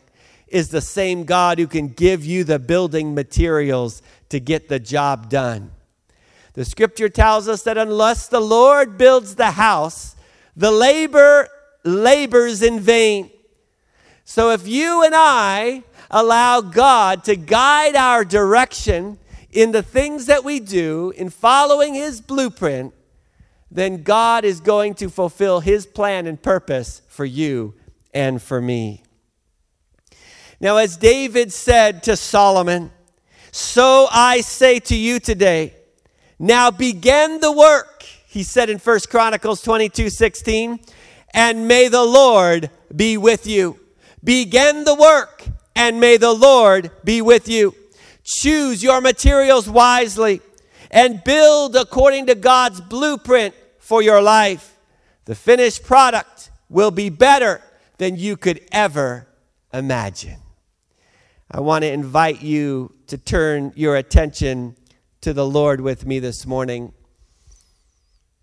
is the same God who can give you the building materials to get the job done. The scripture tells us that unless the Lord builds the house, the labor labors in vain. So if you and I allow God to guide our direction in the things that we do, in following His blueprint, then God is going to fulfill His plan and purpose for you and for me. Now, as David said to Solomon, so I say to you today, now begin the work he said in 1 Chronicles 22 16, and may the Lord be with you. Begin the work, and may the Lord be with you. Choose your materials wisely and build according to God's blueprint for your life. The finished product will be better than you could ever imagine. I want to invite you to turn your attention to the Lord with me this morning.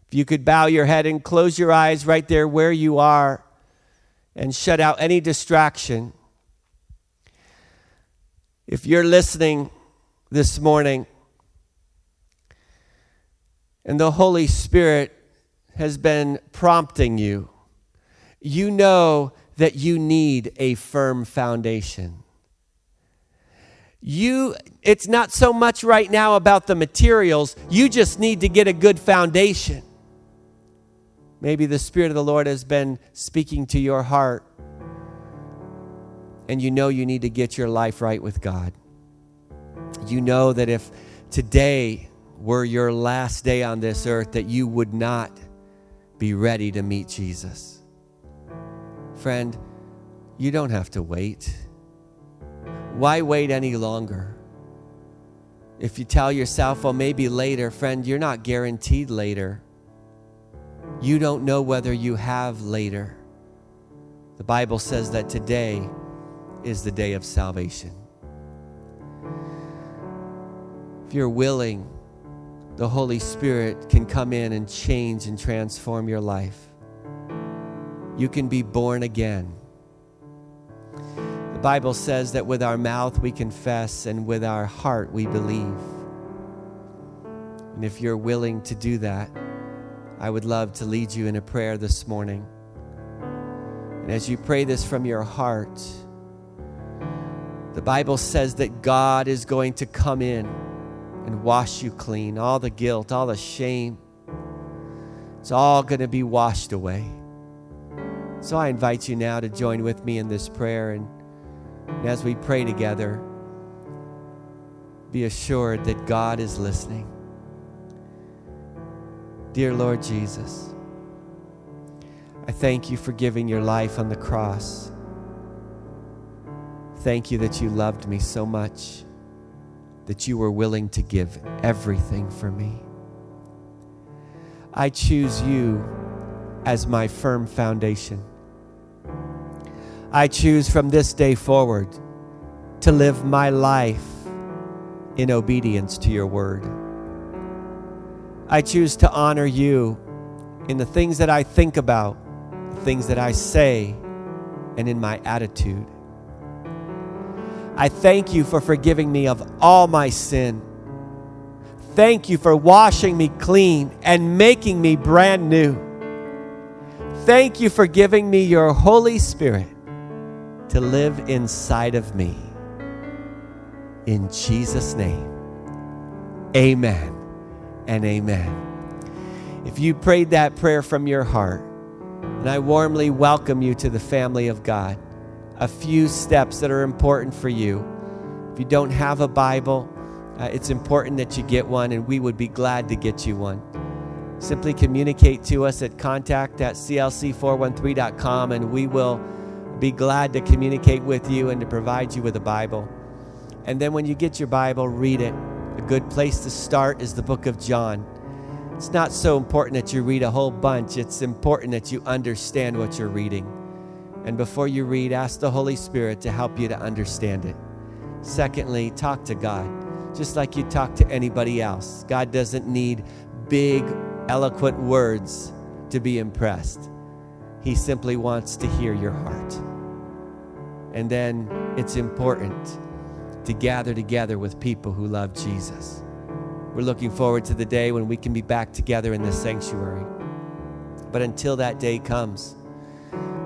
If you could bow your head and close your eyes right there where you are and shut out any distraction. If you're listening this morning and the Holy Spirit has been prompting you, you know that you need a firm foundation. You it's not so much right now about the materials, you just need to get a good foundation. Maybe the Spirit of the Lord has been speaking to your heart, and you know you need to get your life right with God. You know that if today were your last day on this earth, that you would not be ready to meet Jesus. Friend, you don't have to wait. Why wait any longer? If you tell yourself, well, maybe later, friend, you're not guaranteed later. You don't know whether you have later. The Bible says that today is the day of salvation. If you're willing, the Holy Spirit can come in and change and transform your life. You can be born again. The Bible says that with our mouth we confess and with our heart we believe. And if you're willing to do that, I would love to lead you in a prayer this morning. And as you pray this from your heart, the Bible says that God is going to come in and wash you clean. All the guilt, all the shame, it's all going to be washed away. So I invite you now to join with me in this prayer. And, as we pray together, be assured that God is listening. Dear Lord Jesus, I thank you for giving your life on the cross. Thank you that you loved me so much that you were willing to give everything for me. I choose you as my firm foundation. I choose from this day forward to live my life in obedience to your word. I choose to honor you in the things that I think about, the things that I say, and in my attitude. I thank you for forgiving me of all my sin. Thank you for washing me clean and making me brand new. Thank you for giving me your Holy Spirit to live inside of me. In Jesus' name, amen and amen. If you prayed that prayer from your heart, and I warmly welcome you to the family of God, a few steps that are important for you. If you don't have a Bible, uh, it's important that you get one, and we would be glad to get you one. Simply communicate to us at contact at clc413.com, and we will be glad to communicate with you and to provide you with a Bible. And then when you get your Bible, read it. A good place to start is the book of John. It's not so important that you read a whole bunch, it's important that you understand what you're reading. And before you read, ask the Holy Spirit to help you to understand it. Secondly, talk to God, just like you talk to anybody else. God doesn't need big, eloquent words to be impressed, He simply wants to hear your heart. And then it's important to gather together with people who love Jesus. We're looking forward to the day when we can be back together in this sanctuary. But until that day comes,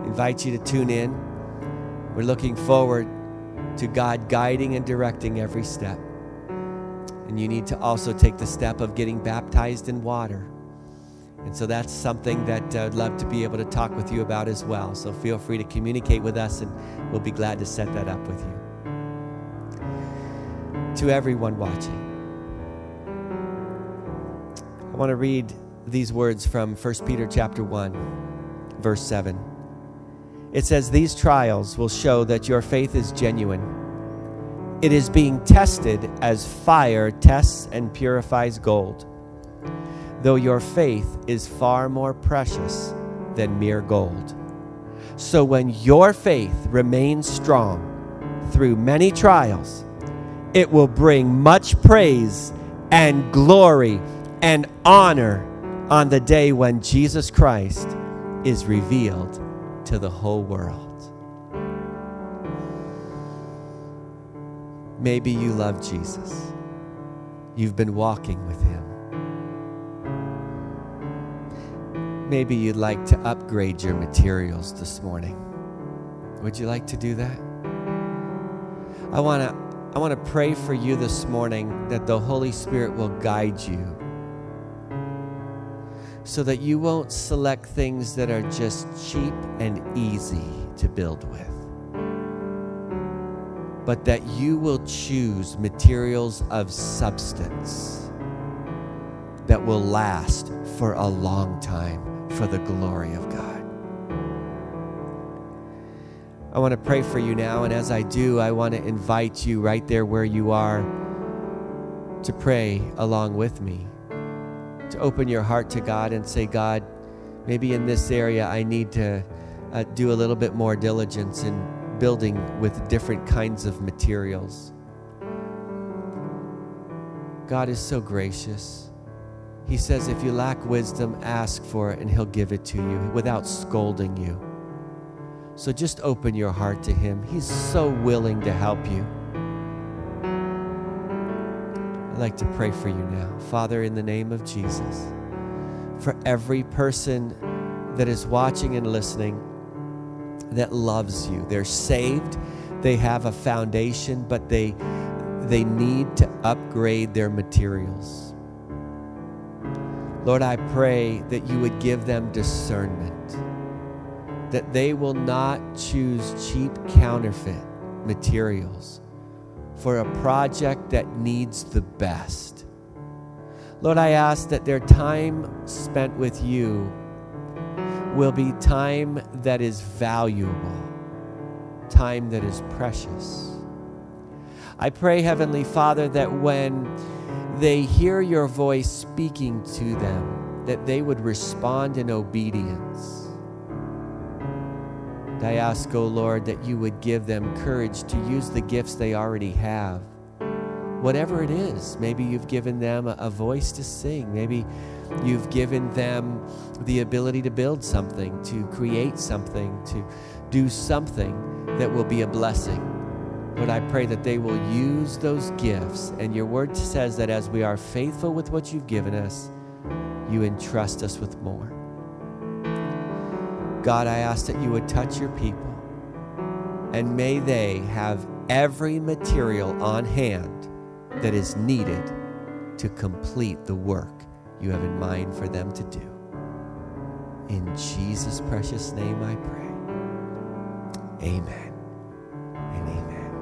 invite you to tune in. We're looking forward to God guiding and directing every step. And you need to also take the step of getting baptized in water. And so that's something that uh, I'd love to be able to talk with you about as well. So feel free to communicate with us, and we'll be glad to set that up with you. To everyone watching, I want to read these words from 1 Peter chapter 1, verse 7. It says, These trials will show that your faith is genuine. It is being tested as fire tests and purifies gold, though your faith is far more precious than mere gold. So when your faith remains strong through many trials, it will bring much praise and glory and honor on the day when Jesus Christ is revealed to the whole world. Maybe you love Jesus. You've been walking with him. Maybe you'd like to upgrade your materials this morning. Would you like to do that? I want to I want to pray for you this morning that the Holy Spirit will guide you so that you won't select things that are just cheap and easy to build with, but that you will choose materials of substance that will last for a long time for the glory of God. I want to pray for you now, and as I do, I want to invite you right there where you are to pray along with me to open your heart to God and say, God, maybe in this area I need to uh, do a little bit more diligence in building with different kinds of materials. God is so gracious. He says, if you lack wisdom, ask for it and He'll give it to you without scolding you. So just open your heart to Him. He's so willing to help you. I'd like to pray for you now. Father, in the name of Jesus, for every person that is watching and listening that loves you, they're saved, they have a foundation, but they, they need to upgrade their materials. Lord, I pray that you would give them discernment, that they will not choose cheap counterfeit materials for a project that needs the best. Lord, I ask that their time spent with you will be time that is valuable, time that is precious. I pray, Heavenly Father, that when they hear your voice speaking to them, that they would respond in obedience. I ask, O Lord, that you would give them courage to use the gifts they already have. Whatever it is, maybe you've given them a, voice to sing. Maybe you've given them the ability to build something, to create something, to do something that will be a blessing. Lord, I pray that they will use those gifts. And your word says that as we are faithful with what you've given us, you entrust us with more. God, I ask that you would touch your people and may they have every material on hand that is needed to complete the work you have in mind for them to do. In Jesus' precious name I pray. Amen and amen.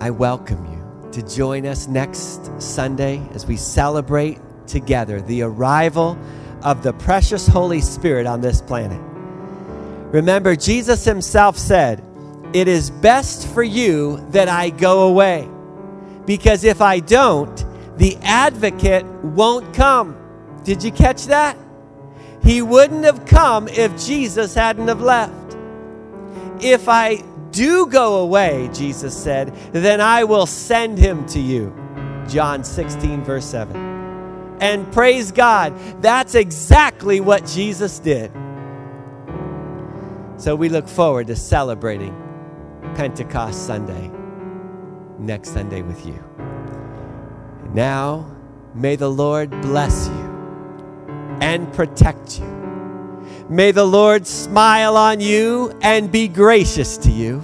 I welcome you to join us next Sunday as we celebrate together the arrival of the precious Holy Spirit on this planet. Remember, Jesus himself said, It is best for you that I go away, because if I don't, the advocate won't come. Did you catch that? He wouldn't have come if Jesus hadn't have left. If I do go away, Jesus said, then I will send him to you. John 16, verse 7. And praise God, that's exactly what Jesus did. So we look forward to celebrating Pentecost Sunday next Sunday with you. Now, may the Lord bless you and protect you. May the Lord smile on you and be gracious to you.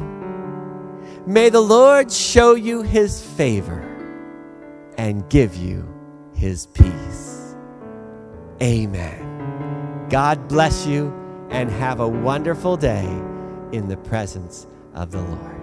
May the Lord show you his favor and give you his peace. Amen. God bless you and have a wonderful day in the presence of the Lord.